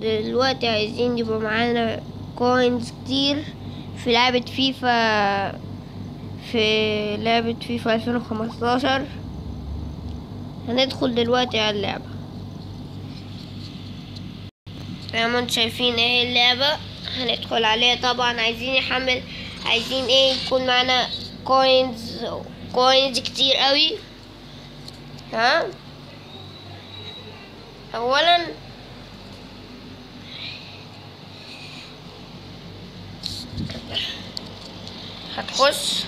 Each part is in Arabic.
دلوقتي عايزين يبقى معانا coins كتير في لعبة فيفا في لعبة فيفا 2015 هندخل دلوقتي على اللعبة. زي ما أنتم شايفين إيه اللعبة؟ هندخل عليها طبعا. عايزين يحمل عايزين إيه؟ يكون معانا coins coins كتير قوي. ها؟ اولا هتخش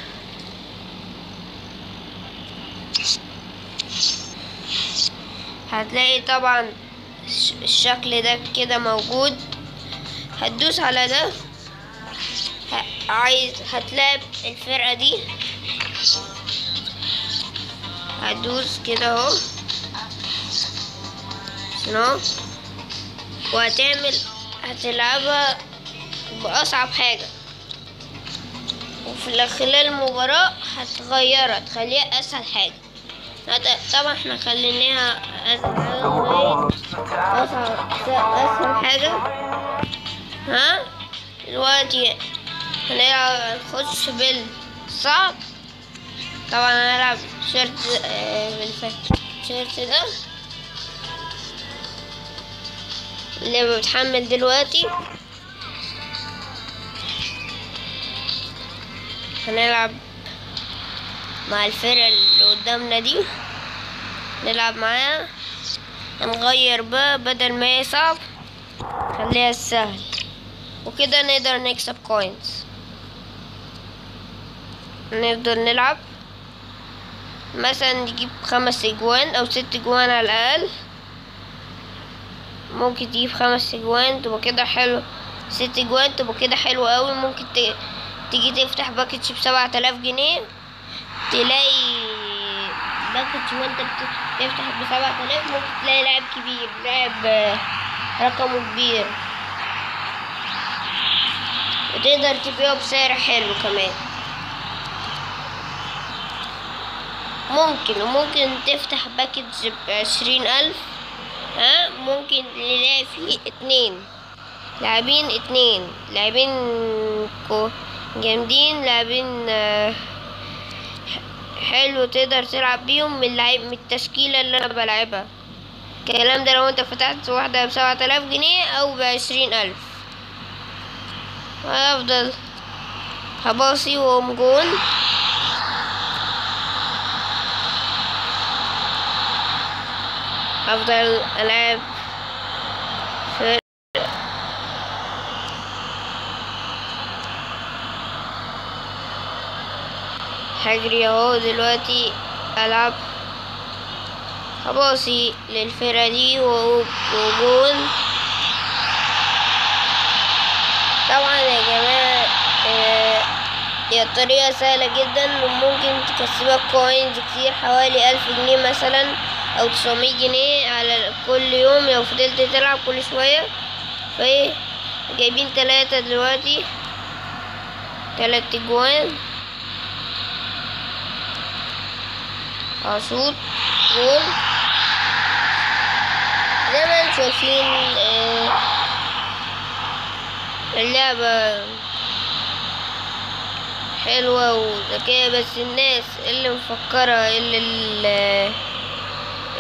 هتلاقي طبعا الش- الشكل ده كده موجود. هتدوس على ده. عايز هتلاعب الفرقة دي. هتدوس كده اهو. شنو وهتعمل هتلعبها بأصعب حاجة. وفي خلال المباراة هتغيرها تخليها أسهل حاجة. طبعا إحنا خليناها أصعب أسهل حاجة. ها؟ دلوقتي هنلعب نخش بالصعب طبعا هنلعب شيرت آه، بالشيرت ده اللي بتحمل دلوقتي. هنلعب مع الفرقة اللي قدامنا دي. نلعب معاها. هنغير بقى بدل ما هي صعب خليها سهل. وكده نقدر نكسب coins نفضل نلعب. مثلا نجيب خمس أجوان أو ست أجوان على الأقل. ممكن تجيب خمس أجوان تبقى كده حلو. ست أجوان تبقى كده حلو قوي ممكن ت... تيجي تفتح package بسبعة آلاف جنيه تلاقي package وانت بت- بتفتح بسبعة آلاف ممكن تلاقي لاعب كبير لاعب رقمه كبير. وتقدر تبيعه بسعر حلو كمان. ممكن وممكن تفتح باكج بعشرين ألف ها؟ ممكن نلاقي فيه اتنين. لاعبين اتنين لاعبين كو جامدين لاعبين آه، حلو تقدر تلعب بيهم. من اللعيب من التشكيلة اللي أنا بلعبها. الكلام ده لو أنت فتحت واحدة بسبعة آلاف جنيه أو بعشرين ألف. هفضل هباصي وأقوم جون. هفضل ألعب في هجري أهو دلوقتي ألعب هباصي للفرقة دي وجون. طبعا يا جماعة آه، هي الطريقة سهلة جدا وممكن تكسبك كوينز كتير حوالي ألف جنيه مثلا أو تسعمية جنيه على كل يوم لو فضلت تلعب كل شوية. فإيه جايبين تلاتة دلوقتي تلات اجوان اشوط جول زي ما أنتم شايفين آه، اللعبة حلوة وذكية بس الناس اللي مفكرة اللي ال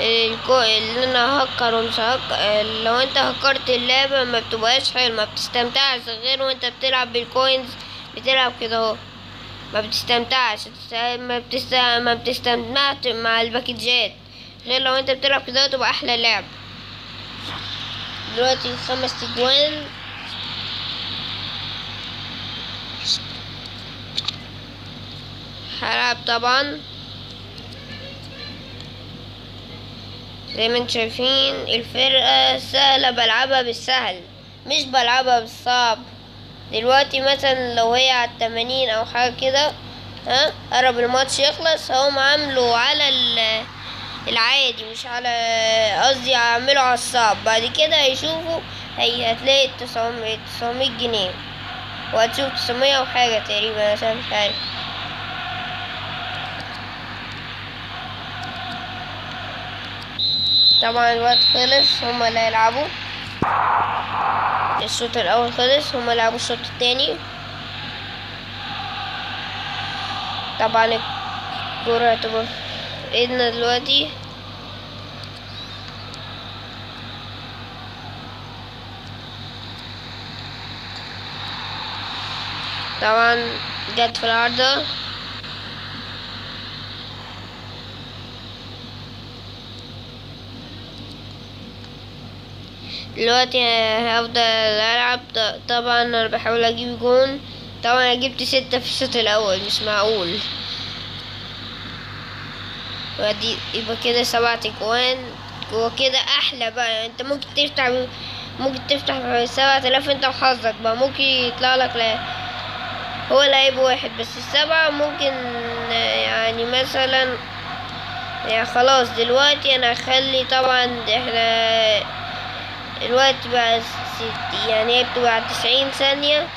الكو... اللي أنا هكر ومش هكر لو أنت هكرت اللعبة ما بتبقاش حلو ما بتستمتعش غير وأنت بتلعب بال coins بتلعب كده أهو. ما بتستمتعش. ما بتست... ما بتستمتعش مع الباكجات غير لو انت بتلعب كده تبقى أحلى لعب. دلوقتي خمس تجوان. هلعب طبعا. زي ما أنتم شايفين الفرقة سهلة بلعبها بالسهل مش بلعبها بالصعب. دلوقتي مثلا لو هي على التمانين أو حاجة كده ها قرب الماتش يخلص هقوم عامله على ال- العادي مش على قصدي أعمله على الصعب. بعد كده هيشوفوا هي هتلاقي تسعمية تسعمية جنيه وهتشوف تسعمية وحاجة تقريبا عشان مش عارف. طبعا الوقت خلص هما اللي هيلعبوا. الشوط الأول خلص هما لعبوا الشوط التاني. طبعا الكرة هتبقى في ايدنا دلوقتي. طبعا جت في العارضة. دلوقتي هفضل ألعب. ط- طبعا أنا بحاول أجيب جون. طبعا أنا جبت ستة في الشوط الأول مش معقول. ودي يبقى كده سبعة اجوان هو كده أحلى بقى. أنت ممكن تفتح ممكن تفتح سبعة آلاف أنت وحظك بقى. ممكن يطلع لك لا هو لعيب واحد بس. السبعة ممكن يعني مثلا يعني خلاص دلوقتي أنا هخلي طبعا إحنا الوقت بقى ست يعني هي بتبقى تسعين ثانية.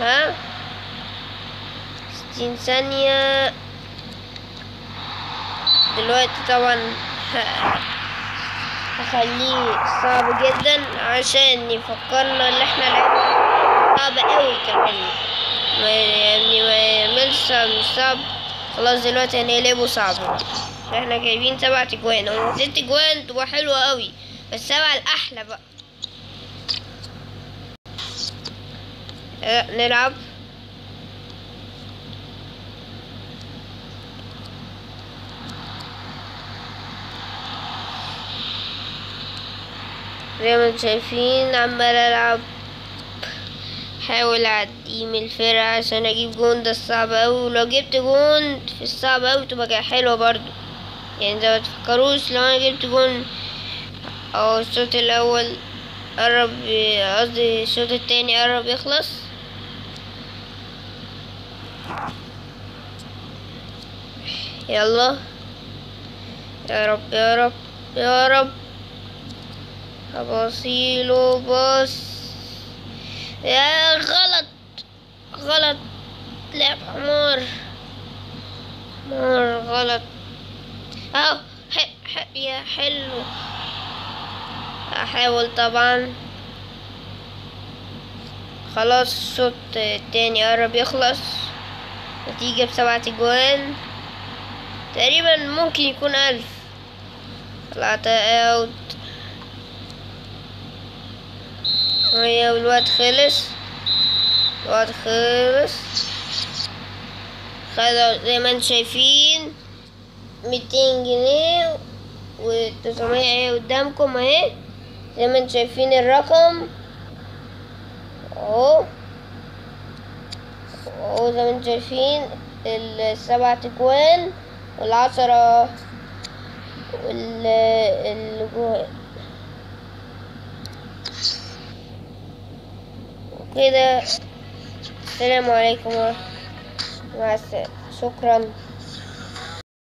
ها؟ ستين ثانية. دلوقتي طبعا هخليه صعب جدا عشان يفكرنا إن إحنا لعبنا صعب قوي كمان. ما يعني ما يعملش صعب مش صعب. خلاص دلوقتي هنقلبه صعب إحنا جايبين سبعة اجوان هو ست اجوان تبقى حلوة قوي بس سبعة الأحلى بقى. آه، نلعب. زي ما أنتم شايفين عمال ألعب. حاول اعدي من الفرقة عشان أجيب جون ده الصعب أوي. ولو جبت جون في الصعب أوي تبقى حلوة برضو. يعني ده متفكروش لو أنا جبت جون أو الشوط الأول قرب قصدي الشوط التاني قرب يخلص. يلا. يا رب يا رب يا رب. هبصيله بص يا غلط غلط. لعب حمار. حمار غلط. اهو يا حلو. احاول طبعا. خلاص الشوط التاني قرب يخلص. نتيجة بسبعة اجوان تقريبا ممكن يكون ألف. طلعت اوت هي والوقت خلص. الوقت خلص. خدوا زي ما أنتم شايفين. ميتين جنيه. وتسعمية. اهي قدامكم اهي. زي ما أنتم شايفين الرقم. أهو. أهو زي ما أنتم شايفين السبعة اجوان والعشرة وال ال كده السلام عليكم ورحمة مع السلامة شكرا.